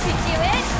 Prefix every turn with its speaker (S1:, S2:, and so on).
S1: could do it.